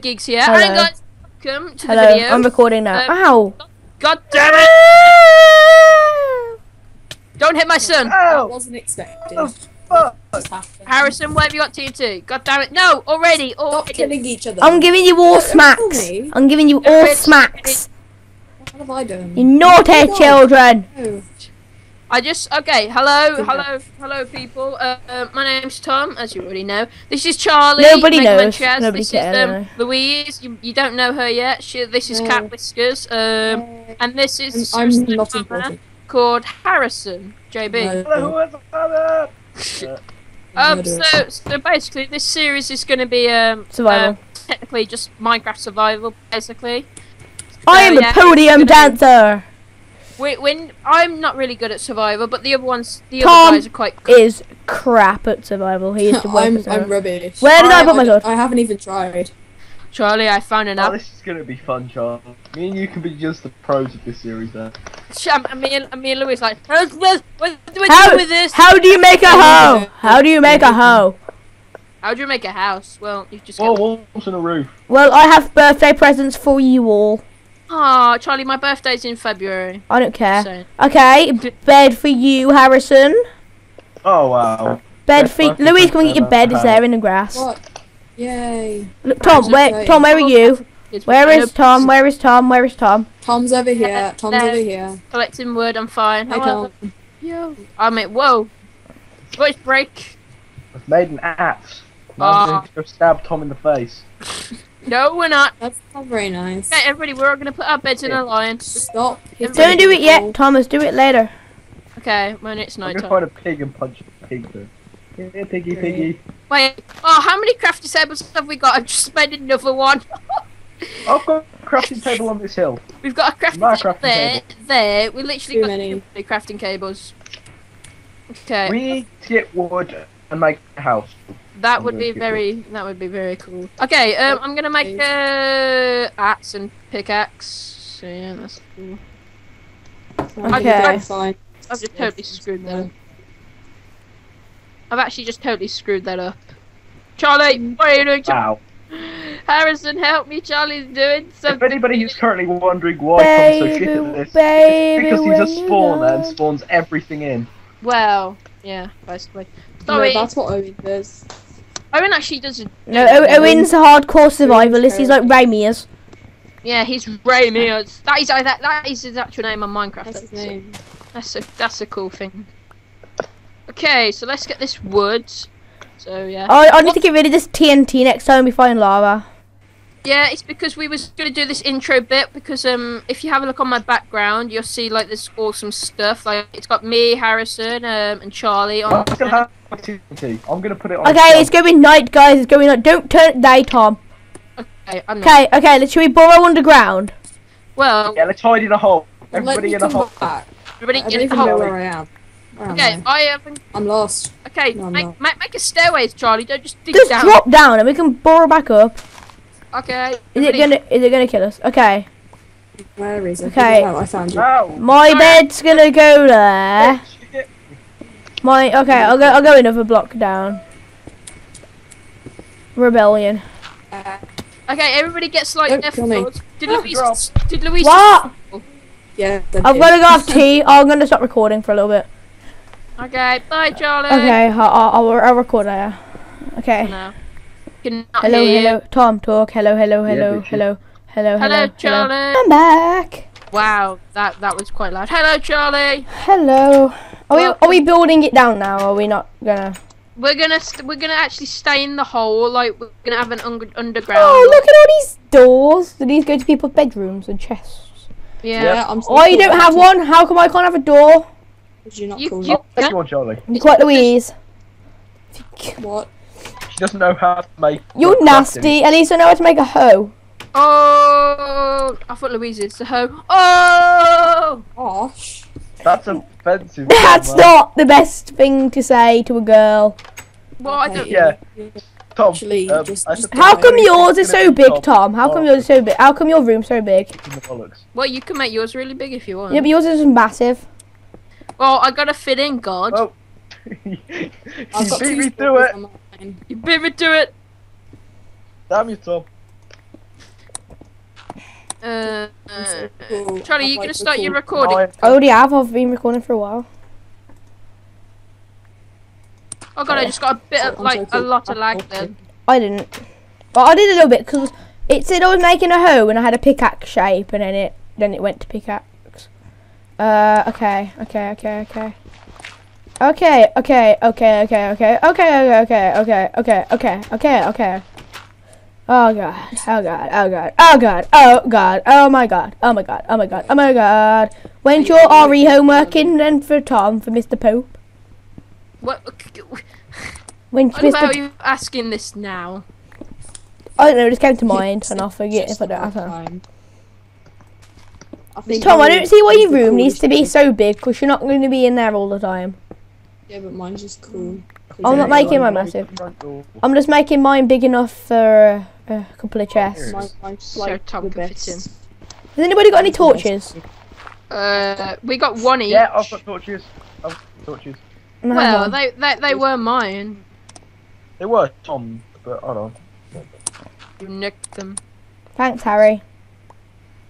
Gigs here. Hello. Hi guys, welcome to Hello, the video. I'm recording now. Um, Ow! God damn it! Don't hit my son. That Oh, wasn't expected. Oh, fuck. Harrison, where have you got TNT? God damn it. No, already. Stop already. killing each other. I'm giving you all smacks. I'm giving you Don't all smacks. What have I done? You naughty Oh children. Oh, I just okay. Hello, hello, hello, people. Uh, uh, my name's Tom, as you already know. This is Charlie. Nobody Mega Man knows. Chaz. Nobody this cares, is um, anyway. Louise. You, you don't know her yet. She, this is No. Cat Whiskers. Um, and this is I'm, I'm not important. called Harrison. JB. No. Hello, who is that? Um, so, so basically, this series is going to be um, Survival. um, technically just Minecraft survival, basically. I am So, a yeah, podium it's be- dancer. We, when I'm not really good at survival, but the other ones, the Tom other guys are quite good. Is crap at survival. He is the I'm. I'm rubbish. Where did I I put my sword? I haven't even tried. Charlie, I found an Oh, app. this is gonna be fun, Charlie. Me and you can be just the pros of this series then. Sham, um, me and, and me and Louis like, "What- what what do we How, do with this? how do you make a hoe? How do you make a hoe? How do you make a house? Well, you just Whoa, get. walls and a roof. Well, I have birthday presents for you all. Aw, Charlie, my birthday's in February. I don't care. So. Okay, bed for you, Harrison. Oh wow. Bed for birthday Louise. Come and get your bed. I've It's there in the grass. What? Yay. Look, Tom. Where? wait. Tom, where are you? It's- Where I is know- Tom? Where is Tom? Where is Tom? Tom's over here. Tom's no. over here. Collecting wood, I'm fine. Hey, However, Tom. yo, I mean, whoa. Voice break. I've made an axe. Now Ah. I'm going to go stab Tom in the face. No, we're not. That's not very nice. Okay, everybody, we're all gonna put our beds in a line. Stop. hitting Don't do it yet, Thomas. Do it later. Okay, when it's night I'm gonna find a pig and punch a pig then. Yeah, piggy, piggy. Wait, oh, how many crafty tables have we got? I've just made another one. I've got a crafting table on this hill. We've got a crafting My table crafting there, table. there. We literally Too got many. too many crafting cables. Okay, We get wood and make a house. That would be Okay. very, that would be very cool. Okay, um, I'm gonna make a axe and pickaxe. So yeah, that's cool. Okay. Okay. Fine. I've just totally screwed that up. I've actually just totally screwed that up. Charlie, what are you doing? Char- Wow. Harrison, help me! Charlie's doing If something. anybody who's currently wondering why Tom's so shit at this, baby, it's because he's a spawner and spawns everything in. Well, yeah, basically. No, Sorry, that's what Owen does. Owen actually does. a- No, o- Owen's a hardcore survivalist. He's like Ramirez. Yeah, he's Ray Mears. That is that that is his actual name on Minecraft. That's his That's a- name. That's a that's a cool thing. Okay, so let's get this wood. So yeah. I, I need to get rid of this TNT next time we find lava. Yeah, it's because we was gonna do this intro bit because um if you have a look on my background you'll see like this awesome stuff like it's got me, Harrison, um and Charlie on. I'm gonna have my I'm gonna put it on. Okay, it's going to be night, guys. It's going to Don't turn it day, Tom. Okay, I'm. Okay, okay. Let's should we burrow underground? Well, Yeah, let's hide in a hole. Everybody in a hole. back. everybody I don't get even hold. know where I am. Where am Okay, I? I haven't. I'm lost. Okay, No, I'm make, make make a stairways, Charlie. Don't just dig Just down. drop down and we can burrow back up. Okay. Is it gonna? Is it gonna kill us? Okay. Where is it? Okay. Oh, I found you. Ow! My bed's gonna go there. My okay. I'll go. I'll go another block down. Rebellion. Uh, Okay, everybody gets like Don't their kill me. thoughts. Did Ah, Louise? drop. Did Louise? What? yeah. I've got to go have tea. I'm gonna stop recording for a little bit. Okay, bye, Charlie. Okay. I'll, I'll, I'll record there. Okay. No. Cannot Hello, hear you. hello. Tom, talk. Hello, hello, hello, bitches. hello, hello, hello. Hello, Charlie. I'm back. Wow, that that was quite loud. Hello, Charlie. Hello. Are we are we building it down now? Or are we not gonna? We're gonna st- we're gonna actually stay in the hole. Like we're gonna have an un- underground. Oh, look at all these doors. Do these go to people's bedrooms and chests? Yeah. Yeah, I'm. Oh, you don't have one? How come I can't have a door? Did you not You- call you- me? Oh, take one, Charlie. You're quite Louise. What? She doesn't know how to make. You're crafting. nasty. At least I know how to make a hoe. Oh, I thought Louise is the hoe. Oh. Gosh. That's offensive. That's Tom, not the best thing to say to a girl. Well, I don't. Yeah. Tom, Actually, um, just- just How come yours is so big, Tom. Tom? How come Oh. yours is so big? How come your room's so big? in the bollocks. Well, you can make yours really big if you want. Yeah, but yours is massive. Well, I gotta fit in, God. Oh. you I've beat me to spiders it. On mine. You beat me to it. Damn you, Tom. Uh, uh. Charlie, I've, you gonna start your recording? I already have. I've been recording for a while. Oh god, I just got a bit of like a lot of lag so then. I didn't. But I did a little bit because it said I was making a hoe and I had a pickaxe shape and then it then it went to pickaxe. Uh, okay, okay, okay, okay. Okay, okay, okay, okay, okay, okay, okay, okay, okay, okay, okay, okay, okay. Oh god, oh god, oh god, oh god, oh god, oh my god, oh my god, oh my god, oh my god. When's your RE homework in then for Tom, for Mr. Pope? What? When's What about Mr. you asking this now? I don't know, it just came to mind and I'll forget if I don't have time. Time. I think Tom, I don't see why your room needs to be so big because you're not going to be in there all the time. Yeah, but mine's just cool. I'm not making like, mine like, massive. I'm just making mine big enough for uh, a couple of chests. Mine, mine's So like Tom the can fit in. best. Has anybody got any torches? Uh, we got one each. Yeah, I've got torches. I've got torches. No, well, they, they they were mine. They were Tom, but hold on. You nicked them. Thanks, Harry.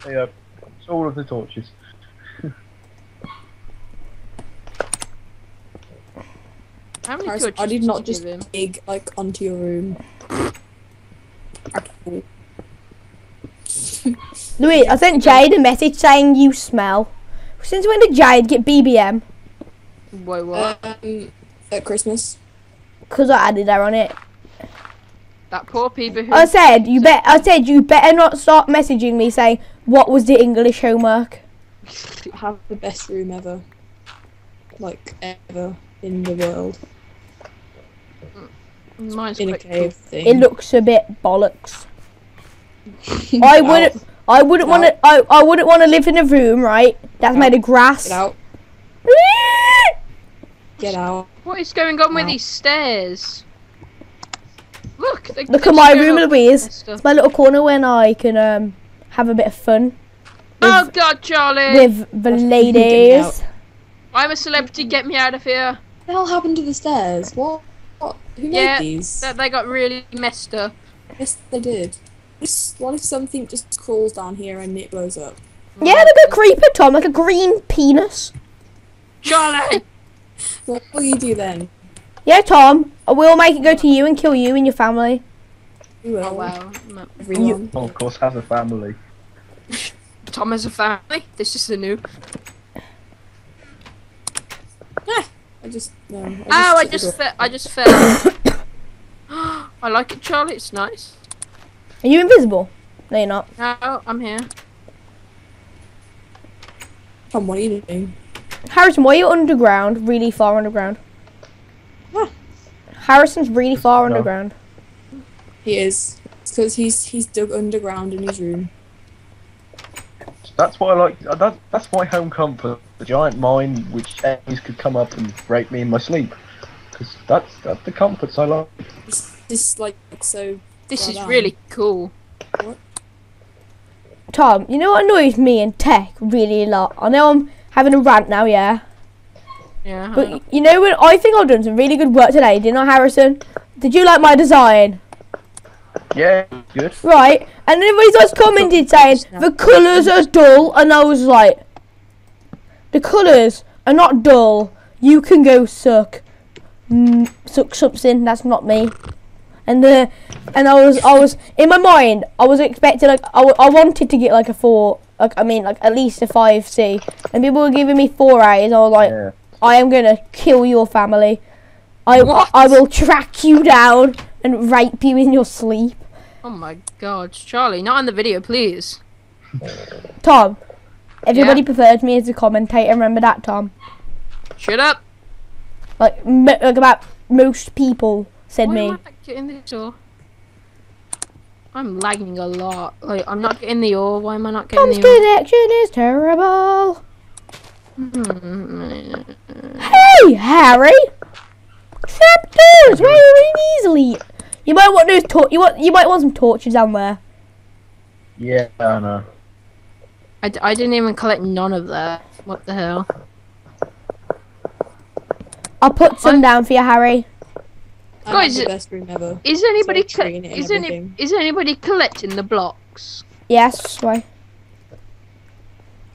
Yeah, it's all of the torches. How many Harris, I did not just give him? dig like onto your room. At all. Louis, I sent Jade a message saying you smell. Since when did Jade get BBM? Whoa, what? Um, at Christmas. Because I added her on it. that poor people who. I said you bet. I said you better not start messaging me saying what was the English homework. Have the best room ever. Like ever in the world. Mine's In a quite cave thing. It looks a bit bollocks. I wouldn't. I wouldn't want to. I, I wouldn't want to live in a room right that's made of grass. Get out. Get out. What is going on with Wow. these stairs? Look. They, Look at my room, Louise. It's my little corner when I can um have a bit of fun Oh God, Charlie! with the ladies. I'm a celebrity. Get me out of here. What the hell happened to the stairs? What? What? Who Yeah, made these? That they got really messed up. Yes, they did. This- What if something just crawls down here and it blows up? Yeah, like a creeper, Tom, like a green penis. Charlie. What will you do then? Yeah, Tom, I will make it go to you and kill you and your family. You will. oh wow. No. Everyone. Tom, of course, has a family. Tom has a family. This is the new. I just no. I just Oh, I just door. fe- I just fell. I like it, Charlie. It's nice. Are you invisible? No, you're not. No, I'm here. Tom, what are you doing? Harrison, why are you underground? Really far underground. Huh. Harrison's really far No. underground. He is. It's because he's he's dug underground in his room. That's why I like. That, that's my home comfort. The giant mine which enemies could come up and rape me in my sleep. Because that's, that's the comforts I like. It's just like so. This is done. really cool. Tom, you know what annoys me in tech really a lot? I know I'm having a rant now, yeah. Yeah. But you know what? I think I've done some really good work today, didn't I, Harrison? Did you like my design? Yeah, good. Right. And everybody starts commented saying the colours are dull, and I was like, the colours are not dull. You can go suck, mm, suck something. That's not me. And the, and I was, I was in my mind. I was expecting like I, w- I wanted to get like a four. Like I mean, like at least a five C. And people were giving me four A's. I was like, Yeah. I am gonna kill your family. I What? I will track you down and rape you in your sleep. Oh my God, Charlie! Not on the video, please. Tom, everybody Yeah? preferred me as a commentator. Remember that, Tom? Shut up. Like, m- like about most people said Why me. am I not getting the door? I'm lagging a lot. Like I'm not getting the ore. Why am I not getting Tom's the ore? connection is terrible. Hmm. Hey, Harry. Trapdoors, very easily. You might want those tor- You want. You might want some torches down there. Yeah, I know. I, d- I didn't even collect none of that. What the hell? I'll put some down for you, Harry. I Guys, the best room ever. Is anybody Sorry, co- tree in it and is any is anybody collecting the blocks? Yes. Why?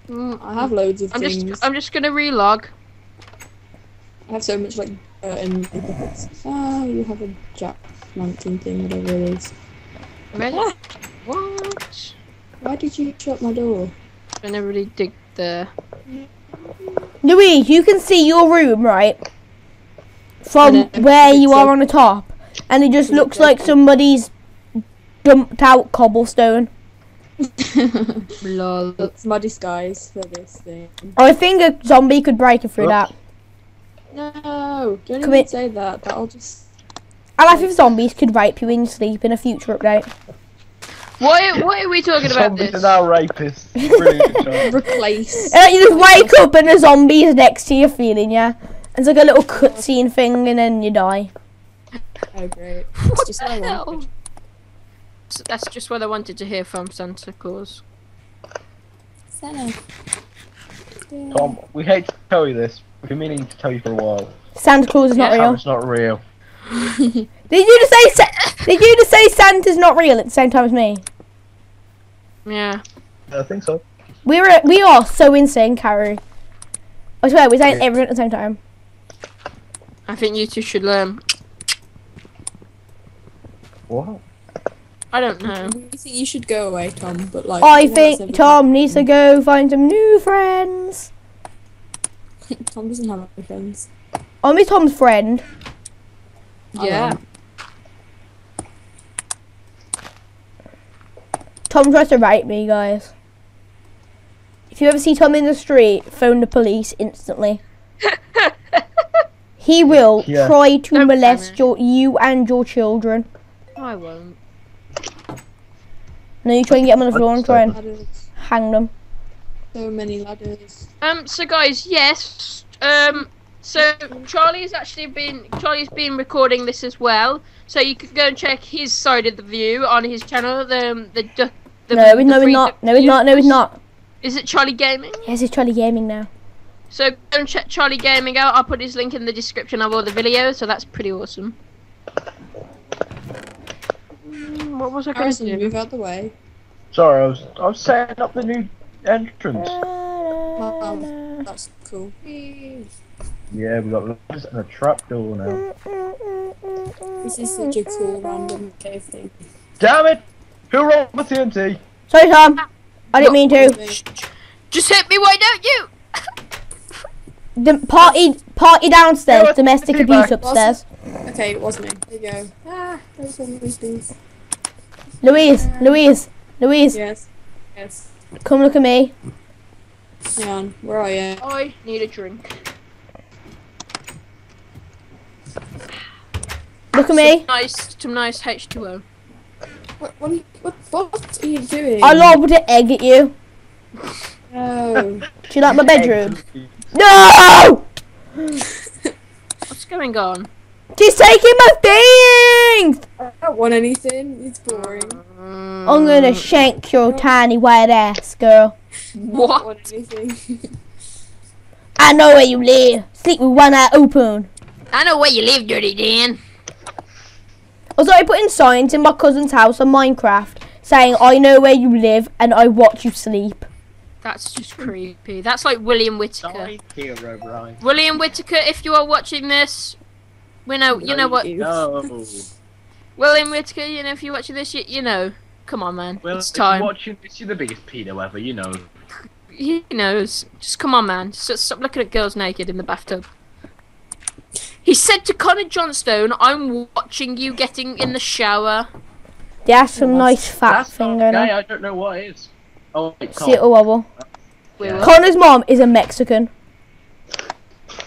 Mm, I have loads of I'm things. just I'm just gonna relog. I have so much like dirt and buckets. Ah, you have a jack lantern thing, whatever it is. Really? Ah, What? why did you shut my door? I never really dig there. Louise, you can see your room, right? From where you are on the top. And it just looks like somebody's dumped out cobblestone. Lol. That's my disguise for this thing. I think a zombie could break it through Oops. that. No, don't Come even in. say that. That'll just. I like if zombies could rape you in your sleep in a future update. What what are we talking about Zombies this? are now rapists. Brilliant. Replace. And you just wake up and a zombie is next to you feeling yeah. It's like a little cutscene thing and then you die. Oh, great. That's just what I Hell. So That's just what I wanted to hear from Santa Claus. Santa. Tom, we hate to tell you this. We've been meaning to tell you for a while. Santa Claus is not Yeah. real. It's not real. Did you just say Sa- Did you just say Santa's not real at the same time as me? Yeah. I think so. We're we are so insane, Carrie. I swear we're saying everything at the same time. I think you two should learn. What? I don't know. You think you should go away, Tom? But like. I think everything. Tom needs to go find some new friends. Tom doesn't have any friends. I'm with Tom's friend. I Yeah. Tom tries to rape me, guys. If you ever see Tom in the street, phone the police instantly. he will Yeah. try to Don't molest your, you and your children. I won't. No, you try and get them on the floor and try and Ladders. hang them. So many ladders. Um. So guys, yes. Um. So Charlie's actually been Charlie's been recording this as well. So you can go and check his side of the view on his channel. The the, the, the no, the no, it's free- not. No, it's not. No, it's not. Is it Charlie Gaming? Yes, it's Charlie Gaming now. So go and check Charlie Gaming out. I'll put his link in the description of all the videos. So that's pretty awesome. Mm, What was I going to Harrison, do? move out the way. Sorry, I was I was setting up the new entrance. Wow, that's cool. Yeah, we got ladders and a trapdoor now. This is such a cool random cave thing. Damn it! Who rolled the TNT? Sorry, Tom. I didn't mean to. Just hit me, why don't you? The party, party downstairs. Yeah, Domestic abuse back. upstairs. Okay, it was me. There you go. Ah, those are these things. Louise, Louise, Louise, Yes. Yes. come look at me. Hang on, where are you? I need a drink. Look at me. Nice, some nice H2O. What, what, are you, what, what are you doing? I lobbed an egg at you. No. Do you like my bedroom? No! What's going on? She's taking my things! I don't want anything. It's boring. I'm gonna mm. shank your tiny white ass, girl. I don't What? want. I know where you live. Sleep with one eye open. I know where you live, Dirty Dan. I put in signs in my cousin's house on Minecraft saying, I know where you live and I watch you sleep. That's just creepy. That's like William Whitaker. Die, Herobrine. William Whitaker, if you are watching this, we know, you know what? No. William Whitaker, you know, if you're watching this, you, you know. Come on, man. Well, it's if you're time. watching this, you're the biggest pedo ever, you know. He knows. Just come on, man. Just stop looking at girls naked in the bathtub. He said to Connor Johnstone, "I'm watching you getting in the shower." That's some nice fat That's thing not going on. I don't know what it is. Oh, wait, See it Tom. a wobble. Yeah. Connor's mom is a Mexican.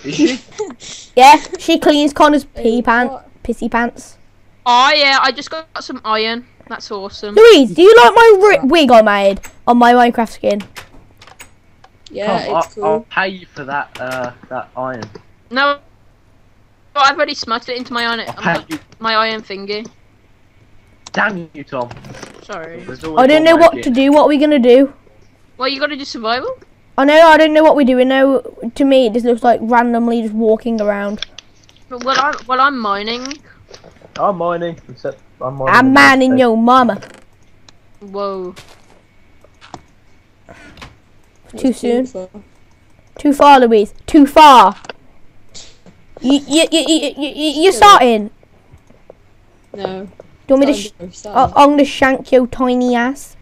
Is she? Yeah, she cleans Connor's pee pants, what? pissy pants. Oh yeah, I just got some iron. That's awesome. Louise, do you like my ri- wig I made on my Minecraft skin? Yeah, Tom, it's I'll, I'll pay you for that, uh, that iron. No, Oh, I've already smudged it into my iron, oh, I'll my, my iron thingy. Damn you, Tom. Sorry. I don't know what get- to do. What are we gonna do? Well, you got to do survival. I know I don't know what we're doing now. To me, this looks like randomly just walking around. But well, I'm well, I'm mining. I'm mining, except I'm mining. I'm the manning next your mama. Whoa. Too soon. Too far, Louise. Too far. You, you, you, you, you, you- you're starting. No. Do you want me to? Sh- I'm gonna shank your tiny ass.